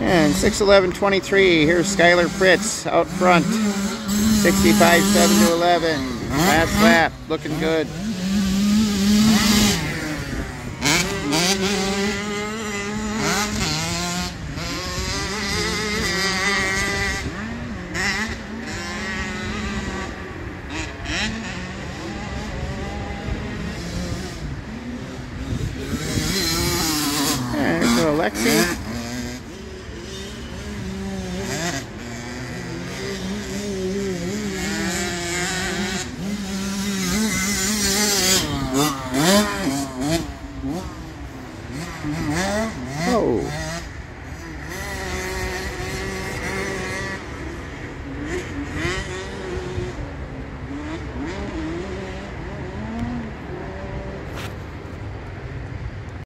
And 611.23, here's Skylar Fritz out front. 65, 7 to 11. Last lap, looking good. There's Alexi. Oh.